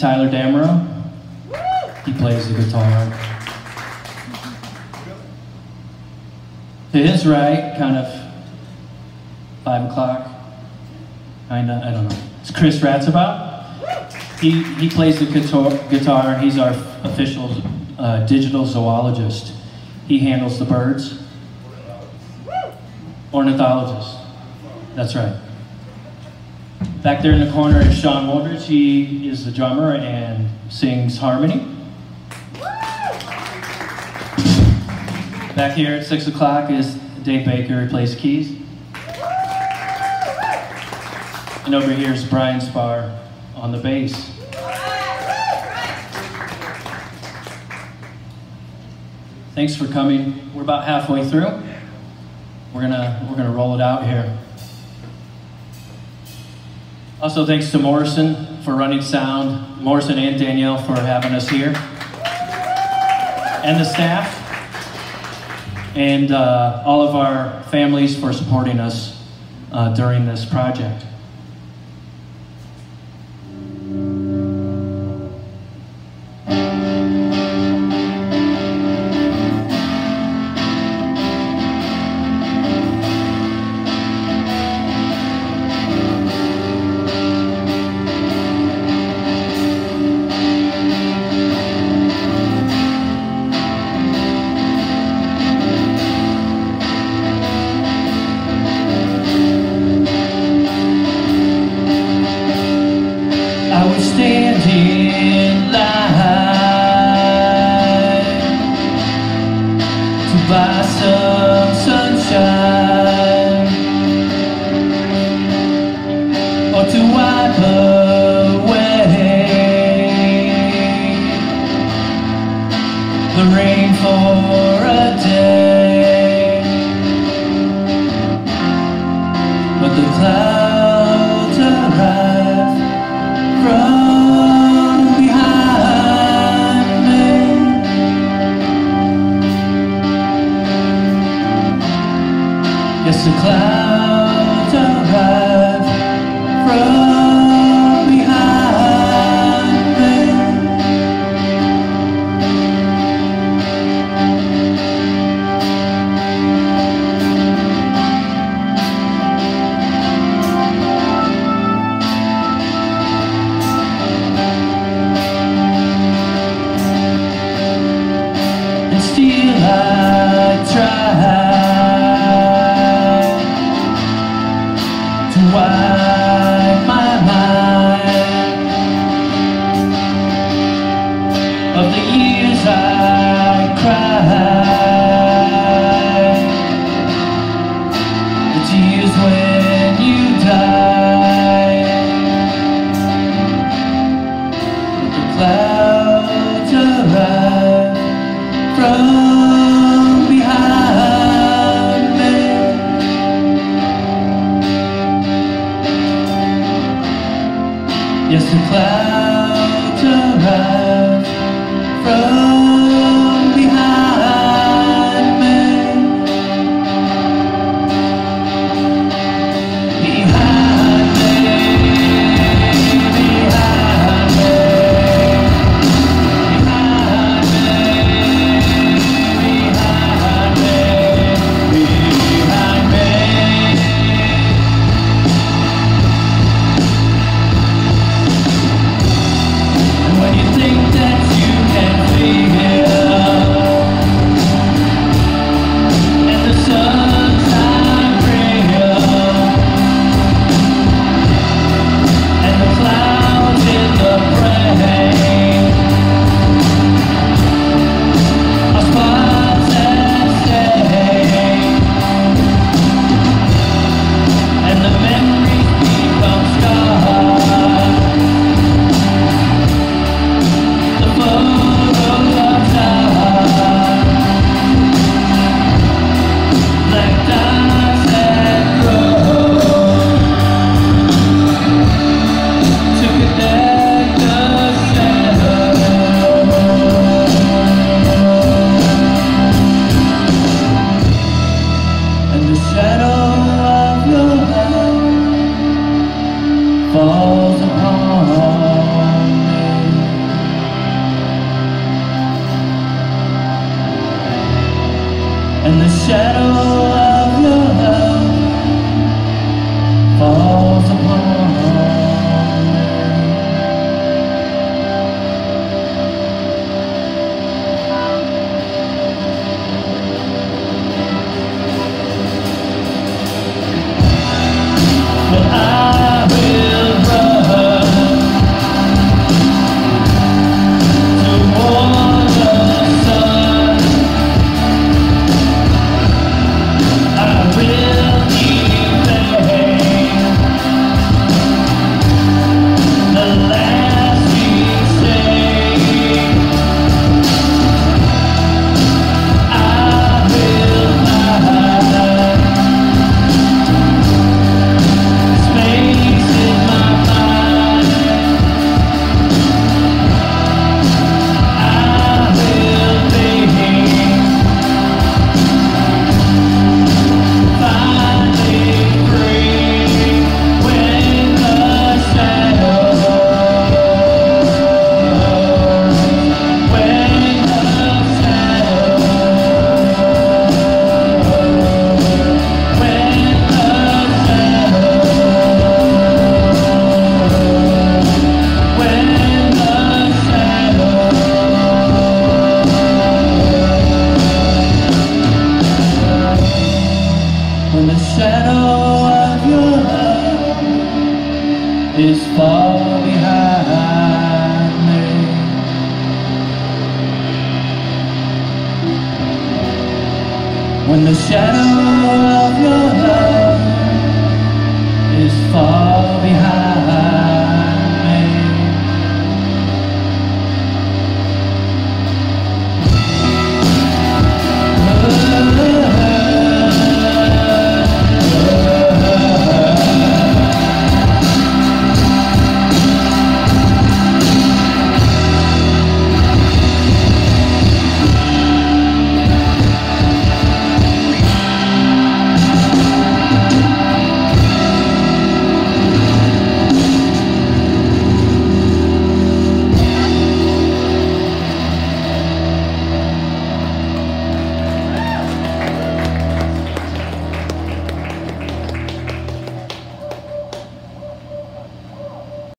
Tyler Dameron. He plays the guitar. To his right, kind of five o'clock, I don't know. It's Chris Ratzabout. He, he plays the guitar, guitar. He's our official uh, digital zoologist. He handles the birds. Ornithologist. That's right. Back there in the corner is Sean Woldridge. He is the drummer and sings harmony. Back here at 6 o'clock is Dave Baker, who plays keys. And over here is Brian Spar on the bass. Thanks for coming. We're about halfway through. We're gonna we're gonna roll it out here. Also, thanks to Morrison for running sound, Morrison and Danielle for having us here, and the staff, and uh, all of our families for supporting us uh, during this project. I was standing in line to buy some sunshine or to wipe away the rain for a day. But the clouds tears when you died. The clouds arrive from behind. Yes, the clouds and the shadow. the shadow of your